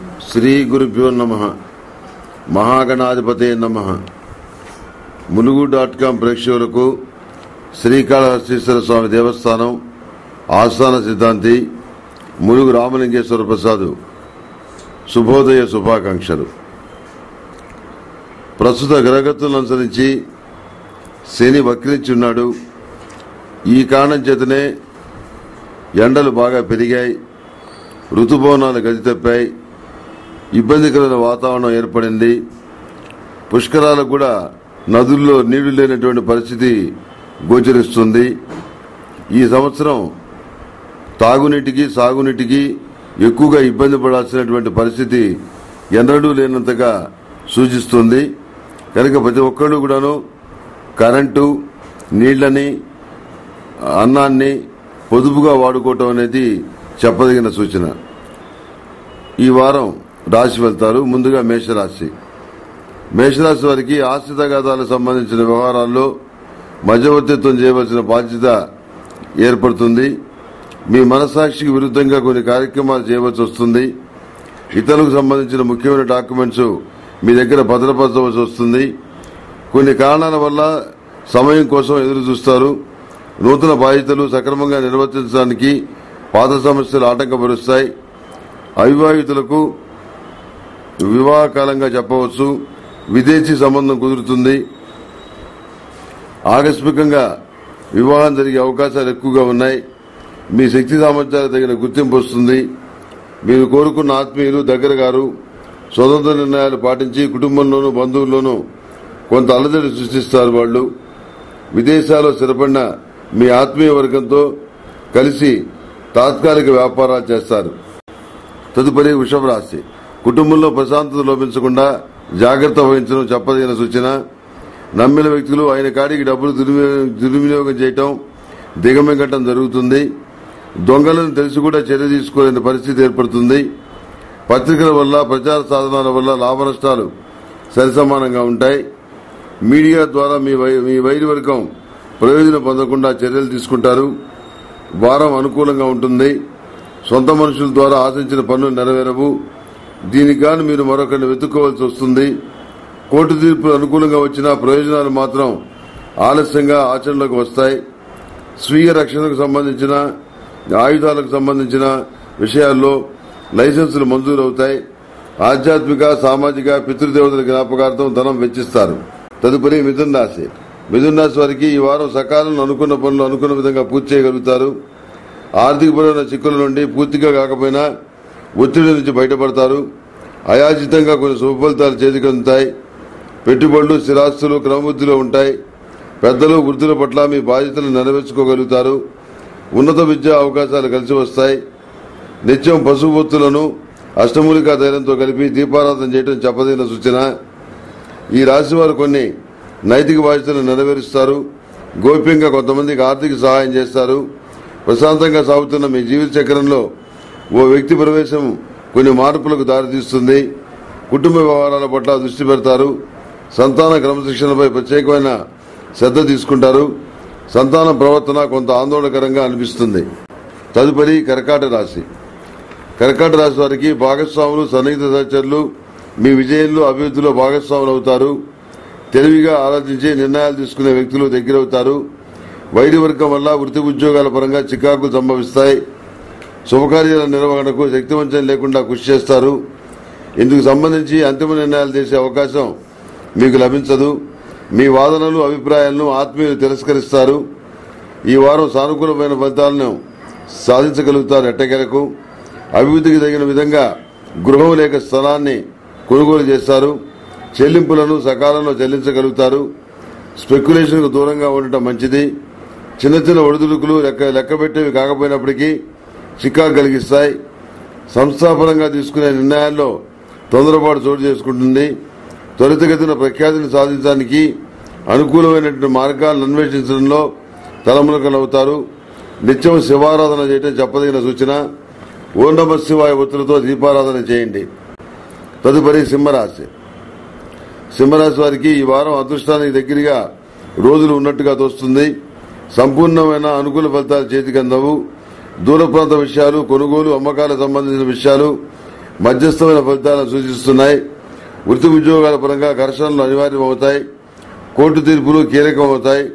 శ్రీ గురుభ్యో నమ. మహాగణాధిపతి నమ. ములుగు డాట్ కాం ప్రేక్షకులకు శ్రీకాళహస్తీశ్వర స్వామి దేవస్థానం ఆస్థాన సిద్ధాంతి ములుగు రామలింగేశ్వర ప్రసాదు శుభోదయ శుభాకాంక్షలు. ప్రస్తుత గ్రహగతులను అనుసరించి శని వక్రించి ఉన్నాడు ఈ కారణం చేతనే ఎండలు బాగా పెరిగాయి ఋతుభవనాలు గది తప్పాయి ఇబ్బందికరమైన వాతావరణం ఏర్పడింది. పుష్కరాలకు కూడా నదుల్లో నీళ్ళు లేనటువంటి పరిస్థితి గోచరిస్తుంది. ఈ సంవత్సరం తాగునీటికి సాగునీటికి ఎక్కువగా ఇబ్బంది పడాల్సినటువంటి పరిస్థితి ఎన్నడూ లేనంతగా సూచిస్తుంది. కనుక ప్రతి ఒక్కళ్ళు కూడాను కరెంటు నీళ్ళని అన్నాన్ని పొదుపుగా వాడుకోవటం అనేది చెప్పదగిన సూచన. ఈ వారం రాశి వెళ్తారు ముందుగా మేషరాశి. మేషరాశి వారికి ఆశ్రితగాథాలకు సంబంధించిన వ్యవహారాల్లో మధ్యవర్తిత్వం చేయవలసిన బాధ్యత ఏర్పడుతుంది. మీ మనసాక్షికి విరుద్ధంగా కొన్ని కార్యక్రమాలు చేయవలసి వస్తుంది. ఇతరులకు సంబంధించిన ముఖ్యమైన డాక్యుమెంట్స్ మీ దగ్గర భద్రపరచవలసి వస్తుంది. కొన్ని కారణాల వల్ల సమయం కోసం ఎదురు చూస్తారు. నూతన బాధ్యతలు సక్రమంగా నిర్వర్తించడానికి పాత సమస్యలు ఆటంకపరుస్తాయి. అవివాహితులకు వివాహకాలంగా చెప్పవచ్చు. విదేశీ సంబంధం కుదురుతుంది. ఆకస్మికంగా వివాహం జరిగే అవకాశాలు ఎక్కువగా ఉన్నాయి. మీ శక్తి సామర్థ్యాలకు తగిన గుర్తింపు వస్తుంది. మీరు కోరుకున్న ఆత్మీయులు దగ్గర గారు స్వతంత్ర నిర్ణయాలు పాటించి కుటుంబంలోనూ బంధువుల్లోనూ కొంత అలజడి సృష్టిస్తారు వాళ్ళు. విదేశాల్లో స్థిరపడిన మీ ఆత్మీయ వర్గంతో కలిసి తాత్కాలిక వ్యాపారాలు చేస్తారు. తదుపరి వృషభ రాశి. కుటుంబంలో ప్రశాంతత లోపించకుండా జాగ్రత్త వహించడం చెప్పదగిన సూచన. నమ్మిన వ్యక్తులు ఆయన కాడికి డబ్బులు దుర్వినియోగం చేయటం దిగమింగటం జరుగుతుంది. దొంగలను తెలిసి కూడా చర్య తీసుకోలేని పరిస్థితి ఏర్పడుతుంది. పత్రికల వల్ల ప్రచార సాధనాల వల్ల లాభ నష్టాలు సరిసమానంగా ఉంటాయి. మీడియా ద్వారా మీ వై- మీ వైరి వర్గం ప్రయోజనం పొందకుండా చర్యలు తీసుకుంటారు. వారం అనుకూలంగా ఉంటుంది. సొంత మనుషుల ద్వారా ఆశించిన పనులు నెరవేరవు. దీనికి గాను మీరు మరొకరిని వెతుక్కోవాల్సి వస్తుంది. కోర్టు తీర్పులు అనుకూలంగా వచ్చిన ప్రయోజనాలు మాత్రం ఆలస్యంగా ఆచరణలోకి వస్తాయి. స్వీయ రక్షణకు సంబంధించిన ఆయుధాలకు సంబంధించిన విషయాల్లో లైసెన్సులు మంజూరవుతాయి. ఆధ్యాత్మిక సామాజిక పితృదేవతల జ్ఞాపకార్థం ధనం వెచ్చిస్తారు. తదుపరి మిథున్ రాశి. మిథున్ రాశి వారికి ఈ వారం సకాలంలో అనుకున్న పనులు అనుకున్న విధంగా పూర్తి చేయగలుగుతారు. ఆర్థికపరమైన చిక్కుల నుండి పూర్తిగా కాకపోయినా ఒత్తిడి నుంచి బయటపడతారు. అయాచితంగా కొన్ని శుభ ఫలితాలు చేతికి అందుతాయి పెట్టుబడులు స్థిరాస్తులు క్రమబుద్ధిలో ఉంటాయి. పెద్దలు వృద్ధుల పట్ల మీ బాధ్యతలు నెరవేర్చుకోగలుగుతారు. ఉన్నత విద్యా అవకాశాలు కలిసి వస్తాయి. నిత్యం పశుపొత్తులను అష్టమూలికా ధైర్యంతో కలిపి దీపారాధన చేయడం చెప్పదగిన సూచన. ఈ రాశి వారు కొన్ని నైతిక బాధ్యతలు నెరవేరుస్తారు. గోప్యంగా కొంతమందికి ఆర్థిక సహాయం చేస్తారు. ప్రశాంతంగా సాగుతున్న మీ జీవిత చక్రంలో ఓ వ్యక్తి ప్రవేశం కొన్ని మార్పులకు దారితీస్తుంది. కుటుంబ వ్యవహారాల పట్ల దృష్టి పెడతారు. సంతాన క్రమశిక్షణపై ప్రత్యేకమైన శ్రద్ధ తీసుకుంటారు. సంతాన ప్రవర్తన కొంత ఆందోళనకరంగా అనిపిస్తుంది. తదుపరి కర్కాట రాశి. కర్కాట రాశి వారికి భాగస్వాములు సన్నిహిత సహచరులు మీ విజయంలో అభివృద్ధిలో భాగస్వాములు అవుతారు. తెలివిగా ఆలోచించి నిర్ణయాలు తీసుకునే వ్యక్తులు దగ్గరవుతారు. వైద్య వర్గం వల్ల వృత్తి ఉద్యోగాల పరంగా చికాకులు సంభవిస్తాయి. శుభకార్యాల నిర్వహణకు శక్తివంచన లేకుండా కృషి చేస్తారు. ఇందుకు సంబంధించి అంతిమ నిర్ణయాలు చేసే అవకాశం మీకు లభించదు. మీ వాదనలు అభిప్రాయాలను ఆత్మీయులు తిరస్కరిస్తారు. ఈ వారం సానుకూలమైన ఫలితాలను సాధించగలుగుతారు ఎట్టకేలకు అభివృద్ధికి తగిన విధంగా గృహం లేక స్థలాన్ని కొనుగోలు చేస్తారు. చెల్లింపులను సకాలంలో చెల్లించగలుగుతారు. స్పెక్యులేషన్కు దూరంగా ఉండటం మంచిది. చిన్న చిన్న ఒడిదుడుకులు లెక్క లెక్కబెట్టేవి కాకపోయినప్పటికీ చికాకు కలిగిస్తాయి. సంస్థాపనంగా తీసుకునే నిర్ణయాల్లో తొందరపాటు చోటు చేసుకుంటుంది. త్వరితగతిన ప్రఖ్యాతిని సాధించడానికి అనుకూలమైనటువంటి మార్గాలను అన్వేషించడంలో తలమునకలవుతారు నిత్యం శివారాధన చేయడం చెప్పదగిన సూచన. ఓం నమ శివాయ ఒత్తులతో దీపారాధన చేయండి. తదుపరి సింహరాశి. సింహరాశి వారికి ఈ వారం అదృష్టానికి దగ్గరగా రోజులు ఉన్నట్టుగా తోస్తుంది. సంపూర్ణమైన అనుకూల ఫలితాలు చేతికి అందవు. దూర ప్రాంత విషయాలు కొనుగోలు అమ్మకాలకు సంబంధించిన విషయాలు మధ్యస్థమైన ఫలితాలను సూచిస్తున్నాయి. వృత్తి ఉద్యోగాల పరంగా ఘర్షణలు అనివార్యమవుతాయి. కోర్టు తీర్పులు కీలకమవుతాయి.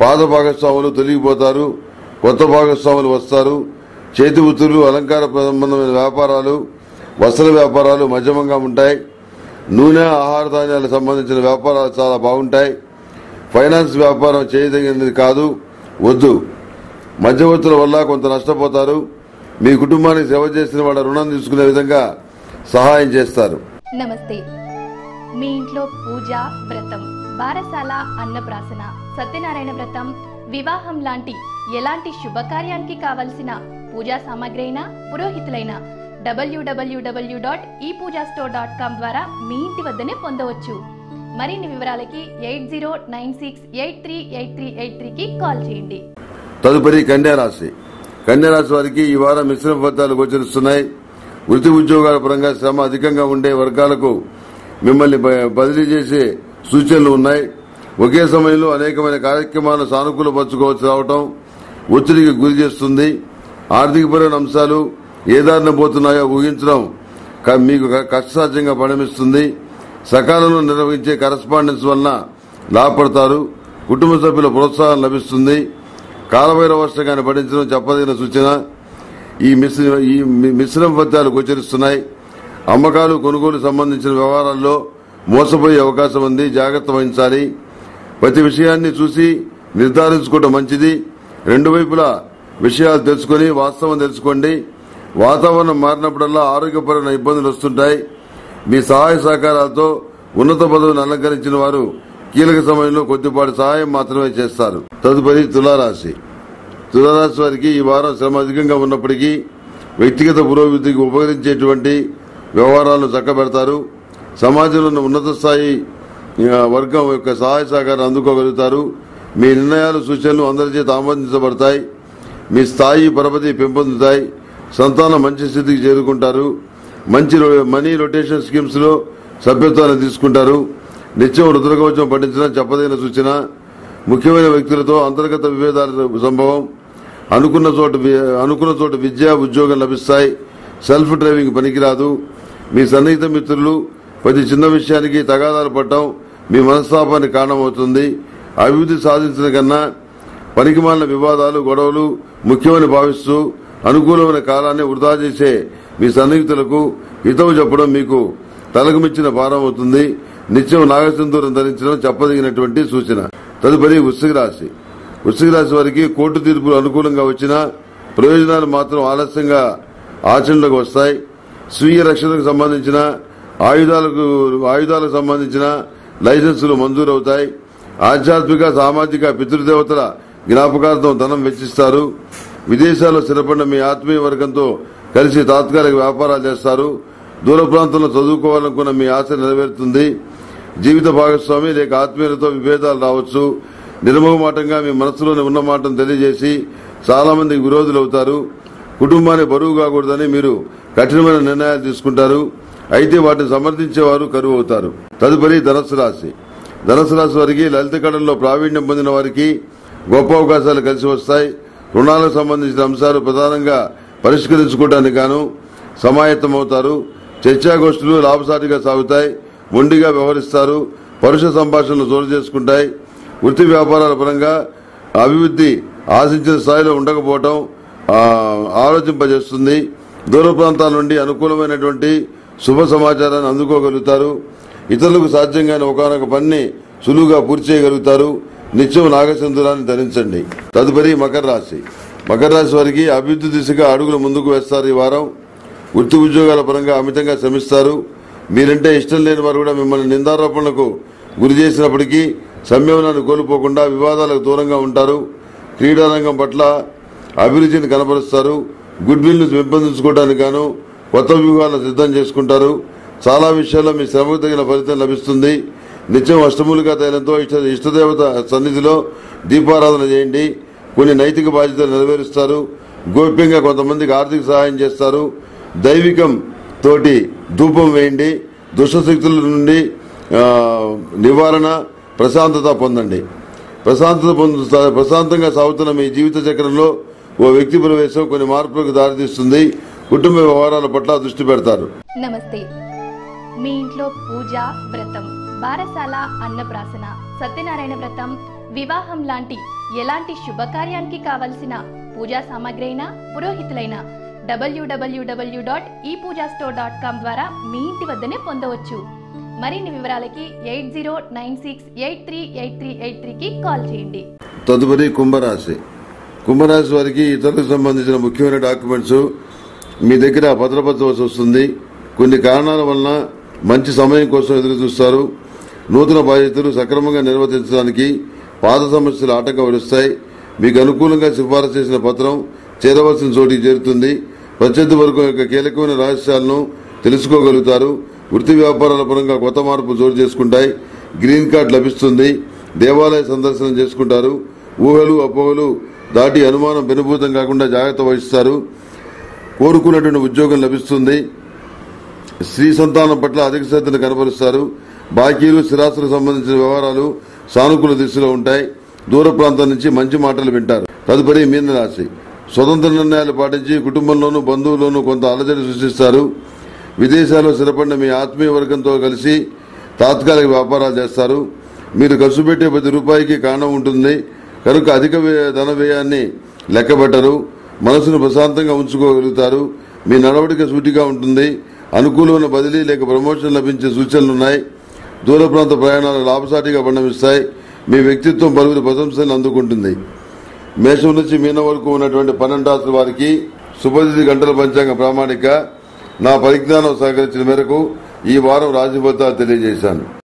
పాత భాగస్వాములు తొలగిపోతారు. కొత్త భాగస్వాములు వస్తారు. చేతి వృత్తులు అలంకార సంబంధమైన వ్యాపారాలు వస్త్ర వ్యాపారాలు మధ్యమంగా ఉంటాయి. నూనె ఆహార ధాన్యాలకు సంబంధించిన వ్యాపారాలు చాలా బాగుంటాయి. ఫైనాన్స్ వ్యాపారం చేయదగినది కాదు వద్దు. మధ్యవర్తుల వల్ల కొంత నష్టపోతారు. మీ కుటుంబానికి సేవ చేసిన వాళ్ళ రుణం తీసుకునే విధంగా సహాయం చేస్తారు. నమస్తే. మీ ఇంట్లో పూజ వ్రతం బారసాల అన్నప్రాసన సత్యనారాయణ వ్రతం వివాహం లాంటి ఎలాంటి శుభకార్యానికి కావలసిన పూజా సామాగ్రి అయినా పురోహితులైన డబ్ల్యూడబ్ల్యూడబ్ల్యూ డాట్ ఈ పూజా స్టోర్ డాట్ కామ్ ద్వారా మీ ఇంటి వద్దనే పొందవచ్చు. మరిన్ని వివరాలకి eight zero nine six eight three eight three eight త్రీకి కాల్ చేయండి. తదుపరి కన్యారాశి. కన్యారాశి వారికి ఈ వారం మిశ్రమ ఫలితాలు గోచరిస్తున్నాయి. వృత్తి ఉద్యోగాల పరంగా శ్రమ అధికంగా ఉండే వర్గాలకు మిమ్మల్ని బ- బదిలీ చేసే సూచనలు ఉన్నాయి. ఒకే సమయంలో అనేకమైన కార్యక్రమాలను సానుకూలపరచుకోవచ్చు రావటం ఒత్తిడికి గురి చేస్తుంది. ఆర్థికపరమైన అంశాలు ఏ దారిన పోతున్నాయో ఊహించడం మీకు కష్టసాధ్యంగా పరిణమిస్తుంది. సకాలంలో నిర్వహించే కరస్పాండెన్స్ వలన లాభపడతారు. కుటుంబ సభ్యుల ప్రోత్సాహం లభిస్తుంది. కాలభైరవష్టకాన్ని పఠించడం చెప్పదగిన సూచన ఈ మిశ్ర ఈ మిశ్రమ ఫలితాలు గోచరిస్తున్నాయి. అమ్మకాలు కొనుగోలు సంబంధించిన వ్యవహారాల్లో మోసపోయే అవకాశం ఉంది. జాగ్రత్త వహించాలి. ప్రతి విషయాన్ని చూసి నిర్ధారించుకోవడం మంచిది. రెండు వైపులా విషయాలు తెలుసుకొని వాస్తవం తెలుసుకోండి. వాతావరణం మారినప్పుడల్లా ఆరోగ్యపరమైన ఇబ్బందులు వస్తుంటాయి. మీ సహాయ సహకారాలతో ఉన్నత పదవిని అలంకరించిన వారు కీలక సమయంలో కొద్దిపాటి సహాయం మాత్రమే చేస్తారు. తదుపరి తులారాశి. తులారాశి వారికి ఈ వారం శ్రమ అధికంగా ఉన్నప్పటికీ వ్యక్తిగత పురోభివృద్ధికి ఉపకరించేటువంటి వ్యవహారాలను చక్కబెడతారు. సమాజంలో ఉన్న ఉన్నత స్థాయి వర్గం యొక్క సహాయ సహకారం అందుకోగలుగుతారు. మీ నిర్ణయాలు సూచనలు అందరి చేత ఆమోదించబడతాయి. మీ స్థాయి పరపతి పెంపొందుతాయి. సంతానం మంచి స్థితికి చేరుకుంటారు. మంచి రొ- మనీ రొటేషన్ స్కీమ్స్లో సభ్యత్వాన్ని తీసుకుంటారు. నిత్యం రుద్రకవచం పఠించడం చెప్పదగిన సూచన ముఖ్యమైన వ్యక్తులతో అంతర్గత విభేదాల సంభవం అనుకున్న చోట అనుకున్న చోట విద్య ఉద్యోగం లభిస్తాయి సెల్ఫ్ డ్రైవింగ్ పనికిరాదు. మీ సన్నిహిత మిత్రులు ప్రతి చిన్న విషయానికి తగాదాలు పడటం మీ మనస్తాపానికి కారణమవుతుంది. అభివృద్ధి సాధించిన కన్నా పనికిమాలిన వివాదాలు గొడవలు ముఖ్యమని భావిస్తూ అనుకూలమైన కాలాన్ని వృధా చేసే మీ సన్నిహితులకు హితవు చెప్పడం మీకు తలకు మించిన భారం అవుతుంది. నిత్యం నాగసింధూరం ధరించడం చెప్పదగినటువంటి సూచన. తదుపరి వృశ్చిక రాశి. వృశ్చిక రాశి వారికి కోర్టు తీర్పులు అనుకూలంగా వచ్చినా ప్రయోజనాలు మాత్రం ఆలస్యంగా ఆచరణలోకి వస్తాయి. స్వీయ రక్షణకు సంబంధించిన ఆయుధాలకు ఆయుధాలకు సంబంధించిన లైసెన్సులు మంజూరవుతాయి. ఆధ్యాత్మిక సామాజిక పితృదేవతల జ్ఞాపకార్థం ధనం వెచ్చిస్తారు. విదేశాల్లో స్థిరపడిన మీ ఆత్మీయ వర్గంతో కలిసి తాత్కాలిక వ్యాపారాలు చేస్తారు. దూర ప్రాంతంలో చదువుకోవాలనుకున్న మీ ఆశ నెరవేరుతుంది. జీవిత భాగస్వామి లేక ఆత్మీయులతో విభేదాలు రావచ్చు. నిర్మోహమాటంగా మీ మనసులోని ఉన్న మాటను తెలియజేసి చాలా మందికి విరోధులు అవుతారు. కుటుంబాన్ని బరువు కాకూడదని మీరు కఠినమైన నిర్ణయాలు తీసుకుంటారు. అయితే వాటిని సమర్థించేవారు కరువు అవుతారు. తదుపరి ధనస్సు రాశి. ధనస్సు రాశి వారికి లలిత కళల్లో ప్రావీణ్యం పొందిన వారికి గొప్ప అవకాశాలు కలిసి వస్తాయి. రుణాలకు సంబంధించిన అంశాలు ప్రధానంగా పరిష్కరించుకోవడానికి గాను సమాయత్తమవుతారు. చర్చాగోష్ఠులు లాభసాటిగా సాగుతాయి. మొండిగా వ్యవహరిస్తారు. పరుష సంభాషణలు జోరు చేసుకుంటాయి. వృత్తి వ్యాపారాల పరంగా అభివృద్ధి ఆశించిన స్థాయిలో ఉండకపోవటం ఆలోచింపజేస్తుంది. దూర ప్రాంతాల నుండి అనుకూలమైనటువంటి శుభ సమాచారాన్ని అందుకోగలుగుతారు. ఇతరులకు సాధ్యం కాని ఒకనొక పనిని సులువుగా పూర్తి చేయగలుగుతారు. నిత్యం నాగసింధురాన్ని ధరించండి. తదుపరి మకర రాశి. మకర రాశి వారికి అభివృద్ధి దిశగా అడుగులు ముందుకు వేస్తారు ఈ వారం. వృత్తి ఉద్యోగాల పరంగా అమితంగా శ్రమిస్తారు. మీరంటే ఇష్టం లేని వారు కూడా మిమ్మల్ని నిందారోపణలకు గురి చేసినప్పటికీ సంయమనాన్ని కోల్పోకుండా వివాదాలకు దూరంగా ఉంటారు. క్రీడారంగం పట్ల అభిరుచిని కనపరుస్తారు గుడ్ విల్ను పెంపొందించుకోవడానికి గాను కొత్త వ్యూహాలను సిద్ధం చేసుకుంటారు. చాలా విషయాల్లో మీ శ్రమకు తగిన ఫలితం లభిస్తుంది. నిత్యం అష్టములుగా తైలంతో ఇష్ట ఇష్టదేవత సన్నిధిలో దీపారాధన చేయండి. కొన్ని నైతిక బాధ్యతలు నెరవేరుస్తారు. గోప్యంగా కొంతమందికి ఆర్థిక సహాయం చేస్తారు. దైవికం తోటి ధూపం వేయండి దుష్టశక్తుల నుండి నివారణ ప్రశాంతత పొందండి. ప్రశాంతత పొందు ప్రశాంతంగా సాగుతున్న మీ జీవిత చక్రంలో ఓ వ్యక్తి ప్రవేశం కొన్ని మార్పులకు దారితీస్తుంది. కుటుంబ వ్యవహారాల పట్ల దృష్టి పెడతారు. నమస్తే. మీ ఇంట్లో పూజ వ్రతం బారసాల అన్నప్రాసన సత్యనారాయణ వ్రతం వివాహం లాంటి ఎలాంటి శుభకార్యానికి కావలసిన పూజా సామాగ్రి అయినా పురోహితులైన డబ్ల్యూడబ్ల్యూడబ్ల్యూ డాట్ ఈ పూజా స్టోర్ డాట్ కామ్ ద్వారా మీ ఇంటి వద్దనే పొందవచ్చు. మరిన్ని వివరాలకి eight zero nine six eight three eight three eight త్రీకి కాల్ చేయండి. తదుపరి కుంభరాశి. కుంభరాశి వారికి ఇతరులకు సంబంధించిన ముఖ్యమైన డాక్యుమెంట్స్ మీ దగ్గర భద్రపరచవలసి వస్తుంది. కొన్ని కారణాల వలన మంచి సమయం కోసం ఎదురు చూస్తారు. నూతన బాధ్యతలు సక్రమంగా నిర్వర్తించడానికి పాత సమస్యలు ఆటంకం వరుస్తాయి. మీకు అనుకూలంగా సిఫారసు చేసిన పత్రం చేరవలసిన చోటికి చేరుతుంది. ప్రత్యర్థి వర్గం యొక్క కీలకమైన రహస్యాలను తెలుసుకోగలుగుతారు. వృత్తి వ్యాపారాల పరంగా కొత్త మార్పు చోటు చేసుకుంటాయి. గ్రీన్ కార్డ్ లభిస్తుంది. దేవాలయ సందర్శనం చేసుకుంటారు. ఊహలు అపోహలు దాటి అనుమానం పెనుభూతం కాకుండా జాగ్రత్త వహిస్తారు. కోరుకున్నటువంటి ఉద్యోగం లభిస్తుంది. స్త్రీ సంతానం పట్ల అధిక శ్రద్ధను కనపరుస్తారు బాకీలు స్థిరాస్తులకు సంబంధించిన వ్యవహారాలు సానుకూల దిశలో ఉంటాయి. దూర ప్రాంతం నుంచి మంచి మాటలు వింటారు. తదుపరి మీన రాశి స్వతంత్ర నిర్ణయాలు పాటించి కుటుంబంలోనూ బంధువుల్లోనూ కొంత అలజడి సృష్టిస్తారు. విదేశాల్లో స్థిరపడిన మీ ఆత్మీయ వర్గంతో కలిసి తాత్కాలిక వ్యాపారాలు చేస్తారు. మీరు ఖర్చు పెట్టే ప్రతి రూపాయికి కారణం ఉంటుంది. కనుక అధిక వ్యయ- ధన వ్యయాన్ని లెక్కబెట్టరు. మనసును ప్రశాంతంగా ఉంచుకోగలుగుతారు. మీ నడవడిక సూటిగా ఉంటుంది. అనుకూలమైన బదిలీ లేక ప్రమోషన్ లభించే సూచనలున్నాయి దూర ప్రాంత ప్రయాణాలు లాభసాటిగా పరిణమిస్తాయి మీ వ్యక్తిత్వం పలువురి ప్రశంసలు అందుకుంటుంది. మేషం నుంచి మీన వరకు ఉన్నటువంటి పన్నెండు రాసుల వారికి శుభతిథి గంటల పంచాంగ ప్రామాణిక నా పరిజ్ఞానం సహకరించిన మేరకు ఈ వారం రాశి తెలియజేశాను.